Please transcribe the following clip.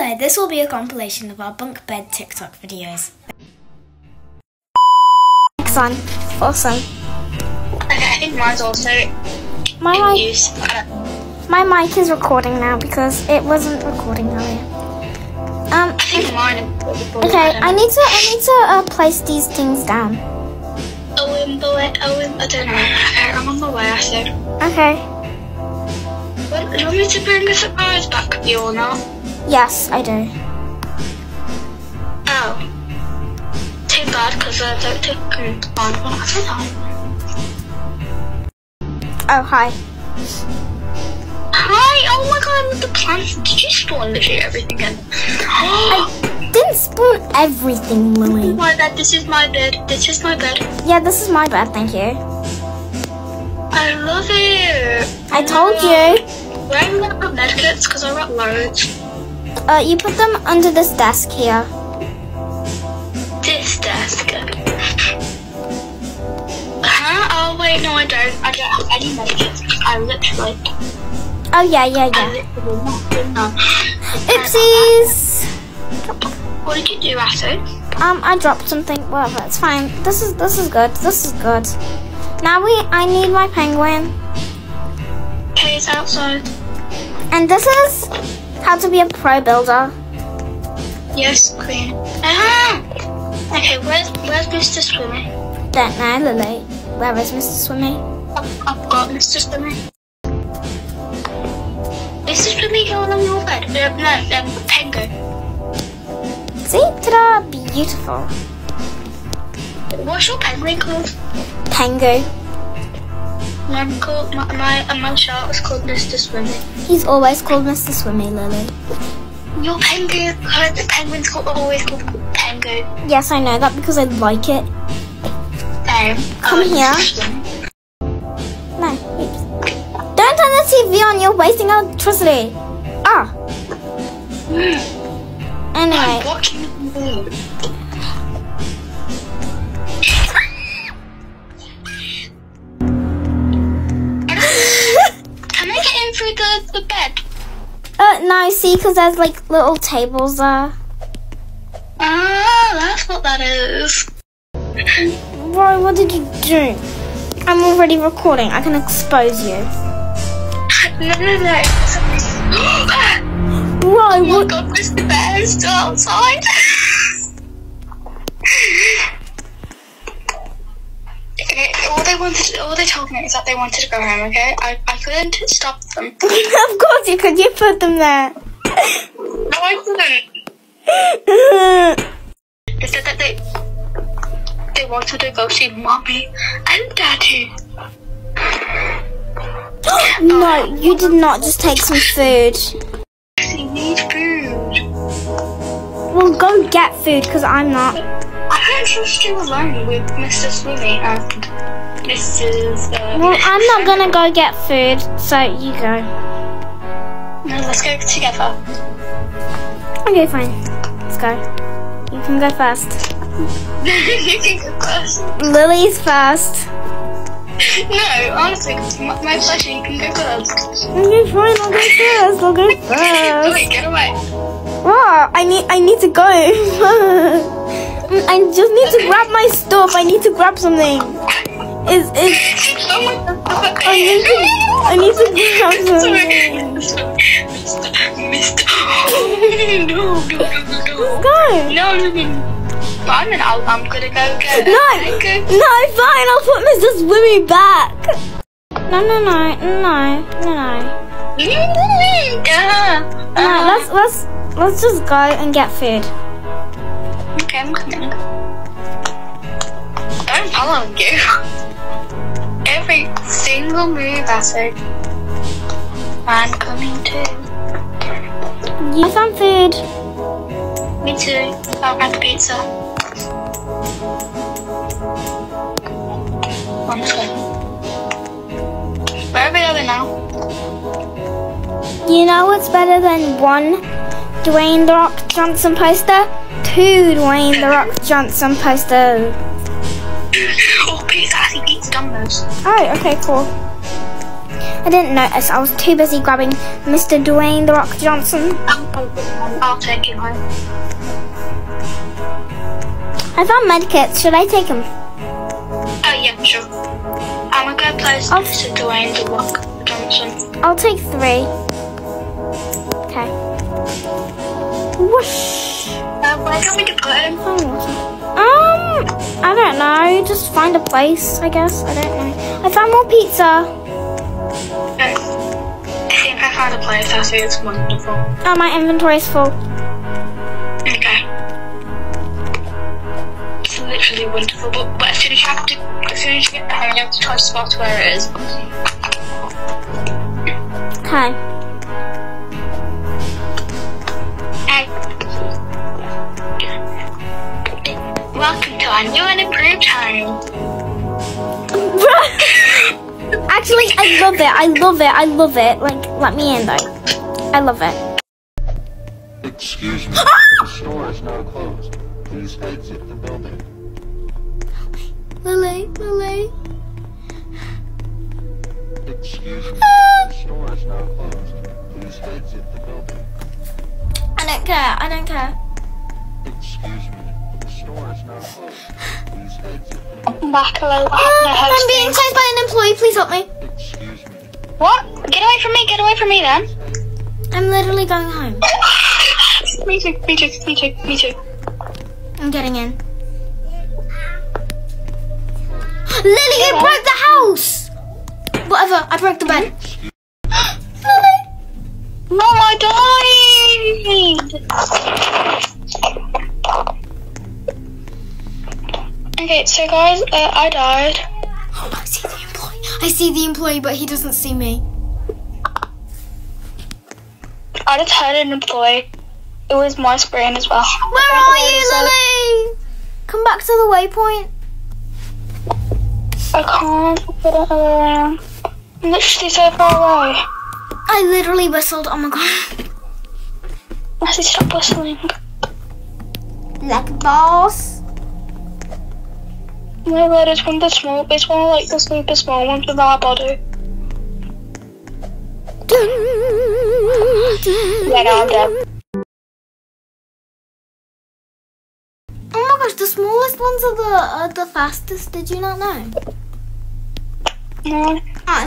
Hello, this will be a compilation of our bunk bed TikTok videos. Next one. Awesome. Okay, I think mine's also My in mic, use. My mic is recording now because it wasn't recording earlier. Um, I think mine. okay, I need to I need to uh, place these things down. Oh, um, boy, oh, um, I don't know. I'm on my way, I said. Okay. Well, you want me to bring a surprise back with you or not? Yes, I do. Oh. Too bad, because I don't can find one. I said hi. Oh, hi. Hi! Oh my god, the plants. Did you spawn literally everything in? I didn't spoon everything, Lily. Oh my bed, this is my bed. This is my bed. Yeah, this is my bed, thank you. I love it. I told you. Where am I put medkits? Because I got loads. Uh, you put them under this desk here. This desk. Huh? Oh wait, no I don't. I don't have any medkits. I literally, Oh, yeah, yeah, I yeah. literally nothing. Oopsies! What did you do, Asu? Um, I dropped something. Whatever, it's fine. This is this is good. This is good. Now we, I need my penguin, Okay, it's outside. and this is how to be a pro builder. Yes, Queen. Ah! Okay, where's where's Mr. Swimmy? Don't know, Lily. Where is Mr. Swimmy? I've, I've got Mr. Swimmy. Mr. Swimmy going on your bed? Uh, no, um, Pengu. See, ta-da! Beautiful. What's your penguin called? Pengu. My my, uh, my shark was called Mr. Swimmy. He's always called Mr. Swimmy, Lily. Your penguin, uh, the penguin's called always called Pengu. Yes, I know that because I like it. Um, Come oh, here. No, oops. Don't turn the TV on. You're wasting electricity. Ah. I'm Anyway, the, bed? uh, no, see, because there's like little tables there. Ah, that's what that is. Roy, what did you do? I'm already recording. I can expose you. No, no, no. Roy, Oh my what? god, Mr. Bear is still outside. They wanted, all they told me is that they wanted to go home. Okay, I, I couldn't stop them. of course you could. You put them there. No, I couldn't. They said that they they wanted to go see mommy and daddy. no, you did not just take some food. They need food. Well, go get food because I'm not. I can't trust you alone with Mr. Swimmy and Mrs. Uh, Well, I'm not gonna go get food, so you go. No, let's go together. Okay, fine. Let's go. You can go first. you can go first. Lily's first. No, honestly, my, my pleasure. You can go first. Okay, fine. I'll go first. I'll go first. Wait, get away. Wow, I need I need to go. I just need to grab my stuff. I need to grab something. Is is Oh. I need to I need to grab something. Mr. No, no, no, no, no. Go. No, I'm gonna go get No, Okay. no, fine. I'll put Mr. Swimmy back. No, no, no, no, no, no. No, let's let's let's just go and get food. Okay, I'm coming. I'm following you. Every single move I say. I'm coming too. You found food. Me too. I'll have pizza. One second. Where are we going now? You know what's better than one Dwayne the Rock Johnson poster? Two Dwayne the Rock Johnson posters. Oh, pizza. He eats Domino's. Oh, okay, cool. I didn't notice. I was too busy grabbing Mr. Dwayne the Rock Johnson. I'll take him home. I found medkits. Should I take them? Oh yeah, sure. I'm gonna go play Oh. Mr. Dwayne the Rock Johnson. I'll take three. Okay. Whoosh. Uh, where do you want me to put him? Um, I don't know. Just find a place, I guess. I don't know. I found more pizza. I think I found a place. I see it's wonderful. Oh, my inventory is full. Okay. It's literally wonderful, but, but as soon as you have to, as soon as you get home, you have to try to spot where it is. Okay. Welcome to our new and improved home. Actually, I love it. I love it. I love it. Like, let me in though. I love it. Excuse me, the store is now closed. Please exit the building. Lily, Lily. Excuse me, Ah! the store is now closed. Please exit the building. I don't care. I don't care. Excuse me, the store now closed. Please exit the building. Back hello. No Ah, I'm being chased by an employee. Please help me. Excuse me. What? Get away from me! Get away from me then! I'm literally going home. me too. Me too. Me too. Me too. I'm getting in. Lily, you broke the house. Whatever. I broke the bed. Lily. No, I died! Okay, so guys, uh, I died. Oh, I see the employee. I see the employee, but he doesn't see me. I just heard an employee. It was my screen as well. Where are you, Lily? Come back to the waypoint. I can't put it around. I'm literally so far away. I literally whistled. Oh my god. I said stop whistling. Like a boss. No, but it's one of the small, it's one like the super small ones with our body. Yeah, no, I'm dead. Oh my gosh, the smallest ones are the are the fastest. Did you not know? No. Oh,